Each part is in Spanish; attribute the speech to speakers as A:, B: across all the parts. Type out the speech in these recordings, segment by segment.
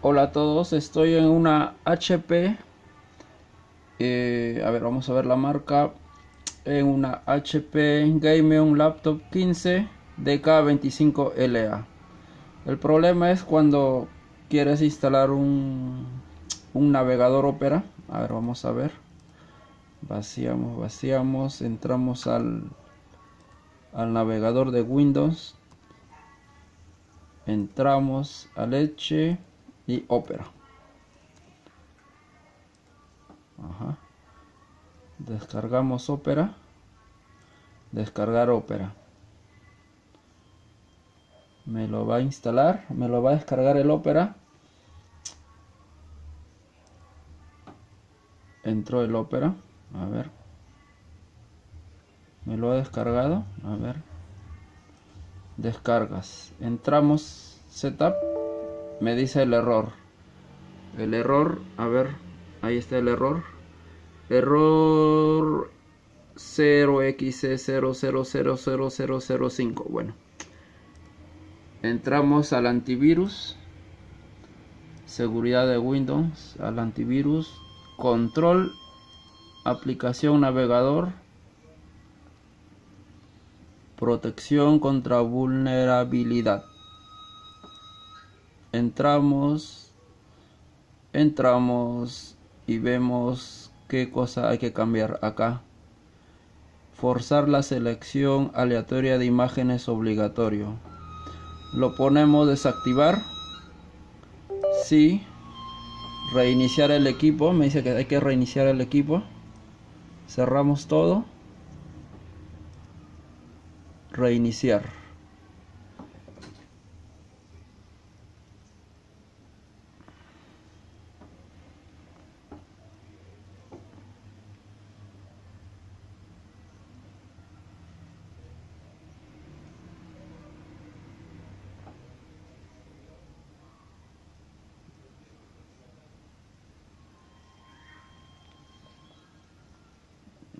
A: Hola a todos, estoy en una HP. eh, a ver, vamos a ver la marca. En una HP Gameon Laptop 15 DK25LA. El problema es cuando quieres instalar un, un navegador Opera. A ver, vamos a ver. Vaciamos, vaciamos, entramos al, al navegador de Windows. Entramos a Leche y Opera. Ajá. Descargamos Opera. Descargar Opera. Me lo va a instalar, me lo va a descargar el Opera. Entró el Opera, a ver. Me lo ha descargado, a ver. Descargas. Entramos setup. Me dice el error. El error, a ver, ahí está el error. Error 0x000005. Bueno. Entramos al antivirus. Seguridad de Windows. Al antivirus. Control. Aplicación navegador. Protección contra vulnerabilidad. Entramos. Entramos. Y vemos qué cosa hay que cambiar acá. Forzar la selección aleatoria de imágenes obligatorio. Lo ponemos desactivar. Sí. Reiniciar el equipo. Me dice que hay que reiniciar el equipo. Cerramos todo. Reiniciar.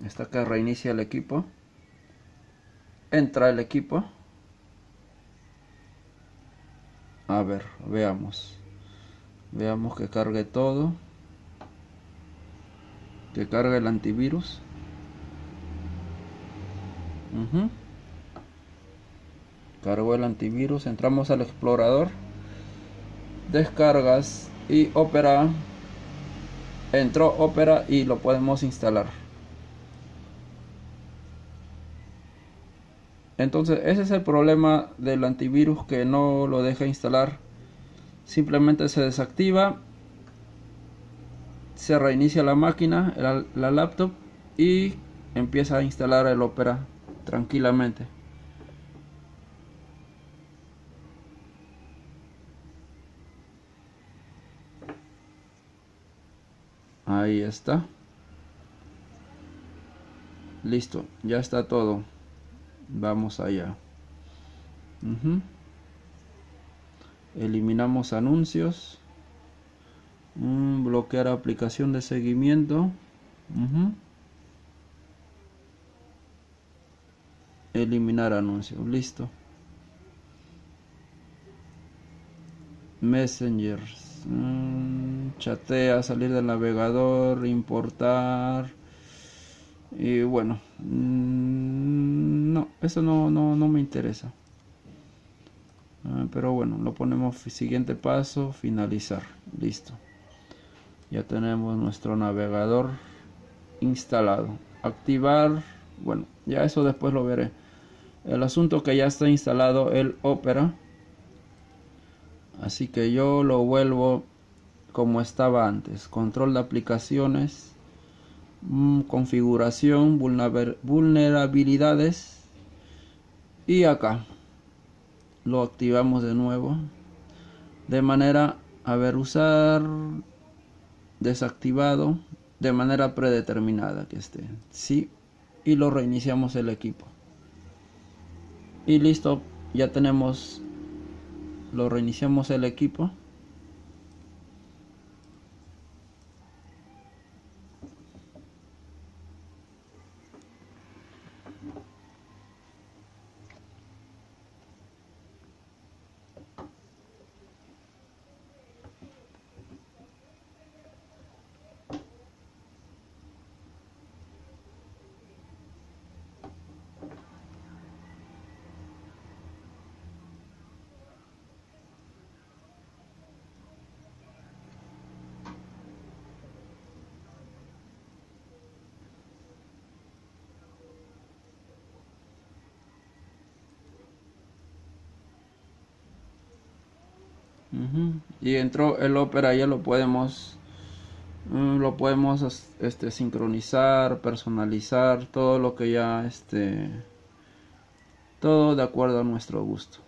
A: Está que reinicia el equipo. Entra el equipo. A ver, veamos. Veamos que cargue todo. Que cargue el antivirus. Ujú. Cargó el antivirus. Entramos al explorador. Descargas y Opera. Entró Opera y lo podemos instalar. Entonces ese es el problema del antivirus que no lo deja instalar. Simplemente se desactiva, se reinicia la máquina, la, la laptop y empieza a instalar el Opera tranquilamente. Ahí está. Listo, ya está todo vamos allá. Eliminamos anuncios. Mm, bloquear aplicación de seguimiento. Eliminar anuncios. Listo. Messengers. Mm, chatea salir del navegador importar. Y bueno eso no, no, no me interesa. Ah, pero bueno lo ponemos siguiente paso finalizar. Listo. Ya tenemos nuestro navegador instalado. Activar bueno ya eso después lo veré. El asunto que ya está instalado el opera. Así que yo lo vuelvo como estaba antes. Control de aplicaciones configuración vulnerabilidades y acá lo activamos de nuevo de manera a ver usar desactivado de manera predeterminada que esté sí y lo reiniciamos el equipo. Y listo ya tenemos lo reiniciamos el equipo Y entró el Opera, ya lo podemos mm, lo podemos este sincronizar, personalizar, todo lo que ya este todo de acuerdo a nuestro gusto.